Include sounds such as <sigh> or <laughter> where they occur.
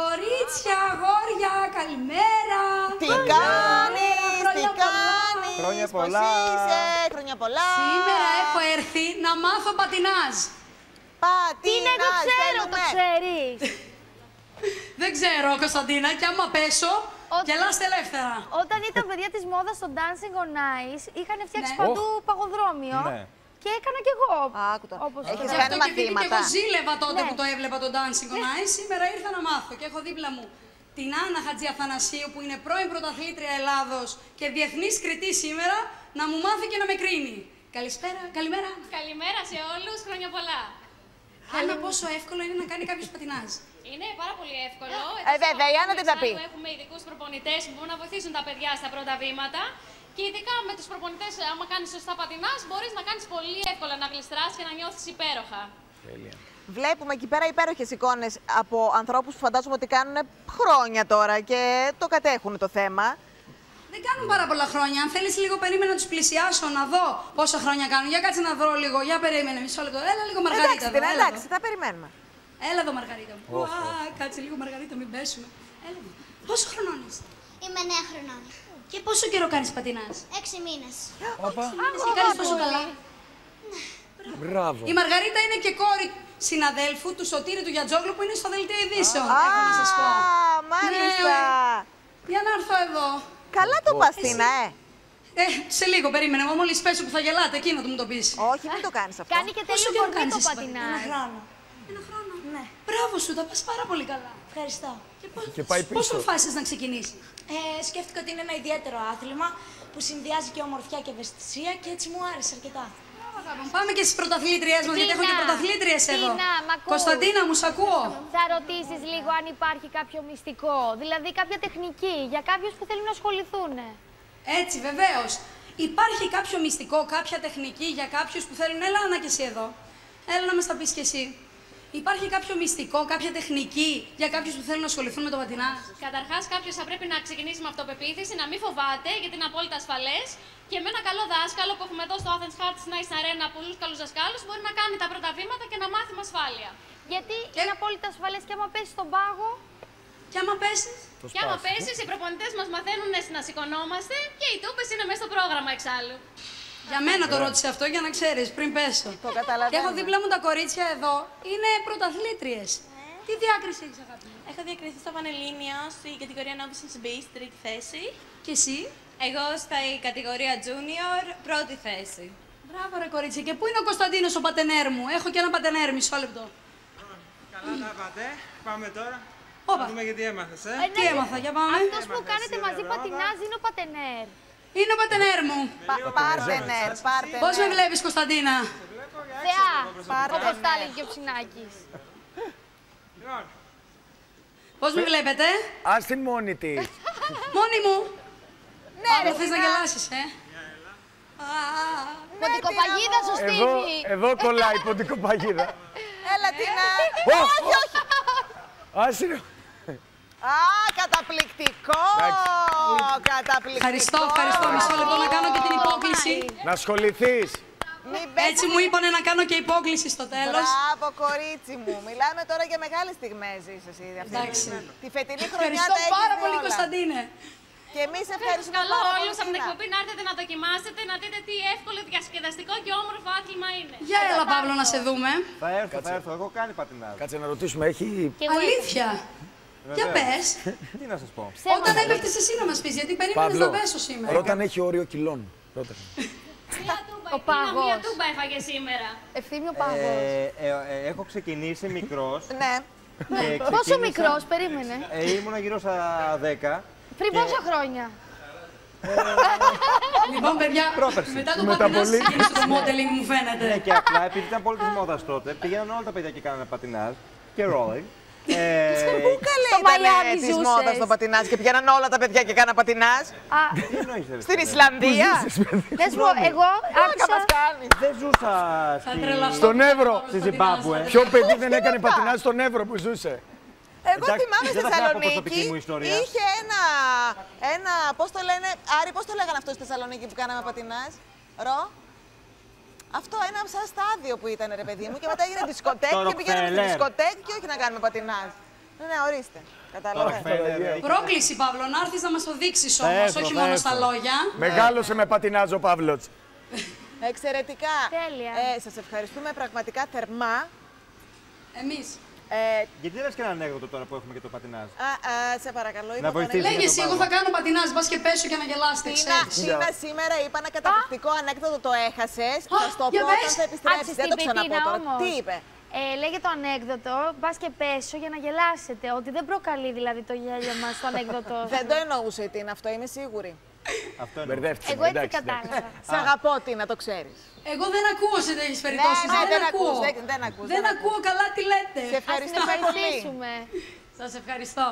Κορίτσια, αγόρια, καλημέρα. Τι Καλημέρα, κάνεις, τι χρόνια πολλά. κάνεις, Χρόνια πώς πολλά. είσαι, χρόνια πολλά. Σήμερα έχω έρθει να μάθω πατινάζ. Πατίνας, Είναι, το ξέρω, το θέλουμε. ξέρεις. <laughs> Δεν ξέρω, Κωνσταντίνα, και άμα πέσω, Ότι- γελάστε ελεύθερα. Όταν ήταν παιδιά της μόδας στο Dancing on Ice, είχαν φτιάξει Ναι. παντού παγοδρόμιο. Ναι. Και έκανα κι εγώ. Άκου το. Όπως Έχεις το- Γι' κάνει αυτό και επειδή και μαθήματα. εγώ ζήλευα τότε Ναι. που το έβλεπα το Dancing on Ice, σήμερα ήρθα να μάθω και έχω δίπλα μου την Άννα Χατζιαθανασίου που είναι πρώην πρωταθλήτρια Ελλάδος και διεθνής κριτή σήμερα να μου μάθει και να με κρίνει. Καλησπέρα, καλημέρα. Καλημέρα σε όλους, χρόνια πολλά. Άννα, πόσο εύκολο είναι να κάνει κάποιος πατινάζ. Είναι πάρα πολύ εύκολο. Ε, βέβαια, η Άννα τι θα πει. Έχουμε ειδικούς προπονητές που μπορούν να βοηθήσουν τα παιδιά στα πρώτα βήματα. Και ειδικά με τους προπονητές, άμα κάνεις σωστά πατινάς, μπορείς να κάνεις πολύ εύκολα να γλιστράς και να νιώθεις υπέροχα. Βλέπουμε εκεί πέρα υπέροχες εικόνες από ανθρώπους που φαντάζομαι ότι κάνουν χρόνια τώρα και το κατέχουν το θέμα. Δεν κάνουν πάρα πολλά χρόνια. Αν θέλεις λίγο περίμενα να τους πλησιάσω, να δω πόσα χρόνια κάνουν. Για κάτσε να δω λίγο. Για περίμενε μισό λεπτό. Έλα λίγο Μαργαρίτα. εντάξει, εδώ, την έλα εντάξει, εδώ. θα περιμένουμε. Έλα εδώ Μαργαρίτα μου. Ουα, κάτσε λίγο Μαργαρίτα, μην πέσουμε. Έλα εδώ. Πόσο χρονών είσαι; Είμαι 9 χρονών. Και πόσο καιρό κάνεις πατινάζ. 6 μήνες. Και κάνεις τόσο καλά; Μπράβο. Η Μαργαρίτα είναι και κόρη συναδέλφου του Σωτήρη του Γιατζόγλου που είναι στο δελτίο ειδήσεων. Α, Έχω να σας πω. μάλιστα. Ναι, Για να έρθω εδώ. Καλά το παστίνα, ε. Ε, σε λίγο περίμενε. Μου μόλις πέσω που θα γελάτε, εκείνο του μου το πεις. Όχι, μην το κάνεις αυτό. Κάνει και Πόσο τέλειο καιρό κορμί κάνεις το εσύ πατινάζ. πατινάζ. Ένα χρόνο. Ένα χρόνο. Ναι. Μπράβο σου, τα πας πάρα πολύ καλά. Ευχαριστώ. Και, πώς, Και πάει Πώς πίσω. αποφάσισες να ξεκινήσεις; Ε, σκέφτηκα ότι είναι ένα ιδιαίτερο άθλημα που συνδυάζει και ομορφιά και ευαισθησία και έτσι μου άρεσε αρκετά. Πάμε και στις πρωταθλήτριές μας, γιατί έχω και Τίνα, πρωταθλήτριες εδώ. Τίνα, μ' ακούς; Κωνσταντίνα, μου σ' ακούω. Θα ρωτήσεις λίγο αν υπάρχει κάποιο μυστικό, δηλαδή κάποια τεχνική για κάποιους που θέλουν να ασχοληθούν. Έτσι, βεβαίως. Υπάρχει κάποιο μυστικό, κάποια τεχνική για κάποιους που θέλουν. Έλα, Άννα, και εσύ εδώ. Έλα να μας τα πεις κι εσύ. Υπάρχει κάποιο μυστικό, κάποια τεχνική για κάποιους που θέλουν να ασχοληθούν με το πατινάζ. Καταρχάς, κάποιος θα πρέπει να ξεκινήσει με αυτοπεποίθηση, να μην φοβάται, γιατί είναι απόλυτα ασφαλές. Και με ένα καλό δάσκαλο που έχουμε εδώ στο Athens Heart Nice Arena, πολλού καλούς δασκάλους, μπορεί να κάνει τα πρώτα βήματα και να μάθει με ασφάλεια. Γιατί Και- είναι απόλυτα ασφαλές και άμα πέσει στον πάγο, Και άμα πέσεις, Και άμα πέσεις, οι προπονητές μας μαθαίνουν να σηκωνόμαστε και οι τούπες είναι μέσα στο πρόγραμμα εξάλλου. Για μένα το ρώτησε αυτό για να ξέρεις, πριν πέσω. Το καταλαβαίνω. Και έχω δίπλα μου τα κορίτσια εδώ, είναι πρωταθλήτριες. Τι διάκριση έχεις αγάπη μου; Έχω διακριθεί στο Πανελλήνιο στην κατηγορία Novice and Beast, τρίτη θέση. Και εσύ; Εγώ στα κατηγορία Junior, πρώτη θέση. Μπράβο ρε κορίτσι. Και πού είναι ο Κωνσταντίνος ο πατενέρ μου; Έχω και ένα πατενέρ, μισό λεπτό. Καλά τα είπατε. Πάμε τώρα. Όπα. Να δούμε γιατί έμαθες, ε. Τι έμαθα, για πάμε. αυτός που Έμαθες κάνετε σήμερα μαζί πράγματα. πατινάζ είναι ο πατενέρ. Είναι ο πατενέρ μου. Πα- Πάρτενερ, πάρτενερ. Πώς με βλέπεις Κωνσταντίνα; Θεά, Πάρτε όπως ναι. τα έλεγε και ο Ψινάκης. Λοιπόν, <laughs> Πώς με βλέπετε; Ας την μόνη της. <laughs> Μόνη μου. Ναι, Παύλο, ρε, θες να Τίνα. γελάσεις, ε; Α, Ποντικοπαγίδα σου Εδώ, στήθη. εδώ κολλάει η ποντικοπαγίδα. <laughs> Έλα, Τίνα. Όχι, όχι. Ας είναι. Α, καταπληκτικό! Καταπληκτικό! Ευχαριστώ, ευχαριστώ. Μισό λεπτό να κάνω και την υπόκληση. Να ασχοληθείς. Μην πες- Έτσι μου είπανε να κάνω και υπόκληση στο τέλος. Μπράβο, κορίτσι μου. Μιλάμε τώρα για μεγάλες στιγμές είσαι εσύ. αυτή. Εντάξει. Τη φετινή χρονιά Ευχαριστώ τα έχεις πάρα δει πολύ, όλα. Κωνσταντίνε. Και εμείς ευχαριστούμε Καλό πάρα πολύ. όλου από την Τίνα. εκπομπή να έρθετε να δοκιμάσετε, να δείτε τι εύκολο, διασκεδαστικό και όμορφο άθλημα είναι. Για έλα, Παύλο, να σε δούμε. Ε, θα έρθω, θα έρθω. Έχω κάνει πατινάζ. Κάτσε να ρωτήσουμε, έχει... Και εγώ Αλήθεια. Για πες. Τι να σας πω. Όταν έπεφτες εσύ να μας πεις, γιατί περίμενες Παύλο, να πέσω σήμερα. ρώτα αν έχει όριο κιλών. Ρώτα. Μία τούμπα, Ο η Τίνα πάγος. μία τούμπα έφαγε σήμερα. Ευθύμιο πάγος. Ε, ε, ε, έχω ξεκινήσει μικρός. <laughs> Ναι. και Πόσο ξεκίνησα- μικρός, περίμενε. Ε, ήμουνα γύρω στα 10. Πριν και- πόσα χρόνια; Λοιπόν, παιδιά, Πρόπερση. μετά το Μετά πατινάζ πολύ. ξεκίνησε το modeling, μου Ναι, φαίνεται. και απλά επειδή ήταν πολύ της μόδας τότε, πήγαιναν όλα τα παιδιά και κάνανε πατινάζ και rolling. Ε, Πού καλέ Στο Μαϊάμι ήταν της ζούσες. μόδας το πατινάζ και πηγαίναν όλα τα παιδιά και κάναν πατινάζ. Α, τι εννοείς, ρε, Στην φίλε; Ισλανδία. να σου πω, εγώ Πλάκα άκουσα... μας κάνει. Δεν ζούσα Θα στη... τρελαθώ. Στον Εύρο. στη Ζιμπάμπουε. Ποιο παιδί δεν έκανε πατινάζ στον Εύρο που ζούσε; Εγώ Εντάξει, θυμάμαι στη δεν θα σας πω προσωπική Θεσσαλονίκη. μου ιστορία. Είχε ένα. ένα πώς το λένε. Άρη, πώς το λέγανε αυτός στη Θεσσαλονίκη που κάναμε πατινάζ. Ρο; Αυτό ένα σαν στάδιο που ήταν ρε παιδί μου και μετά έγινε δισκοτέκ Το και πηγαίναμε στη Rockefeller. δισκοτέκ και όχι να κάνουμε πατινάζ. Ναι, ορίστε. Τώρα Καταλαβαίνω. φαίνεται. Πρόκληση, Παύλο, να έρθεις να μας το δείξει Θα όμως, έρθω, όχι θα μόνο έρθω. στα λόγια. Μεγάλωσε με πατινάζ ο Παύλος. Εξαιρετικά. Τέλεια. Ε, σας ευχαριστούμε πραγματικά θερμά. Εμείς. Ε, Γιατί δεν λες και ένα ανέκδοτο τώρα που έχουμε και το πατινάζ; α, α, σε παρακαλώ. είπα το βοηθήσεις. ανέκδοτο. Λέγε τον εσύ, εγώ Παύλο. θα κάνω πατινάζ, μπας και πέσω και να γελάσετε, Τίνα, ξέρεις. Τίνα, σήμερα είπα ένα καταπληκτικό ανέκδοτο, το έχασες. Α, Θα στο για πω πες. όταν θα επιστρέψεις. Άκουσες Δεν το τι είπε η ξαναπώ Τίνα τώρα. όμως. Τι είπε; Ε, λέγε το ανέκδοτο, μπας και πέσω για να γελάσετε. Ότι δεν προκαλεί δηλαδή το γέλιο μας το ανέκδοτο. <laughs> Δεν το εννοούσε η Τίνα αυτό, είμαι σίγουρη. Αυτό είναι. Μπερδεύτηκε. Εγώ έτσι εντάξει, εντάξει. κατάλαβα. Σε αγαπώ, Τίνα, το ξέρεις. Εγώ δεν ακούω σε τέτοιες περιπτώσεις. ναι, δεν, δεν ακούω. ακούς, δεν- δεν ακούς, Δεν δεν ακούω καλά τι λέτε. Σε Ας την ευχαριστούμε πολύ. ευχαριστήσουμε. Σας ευχαριστώ.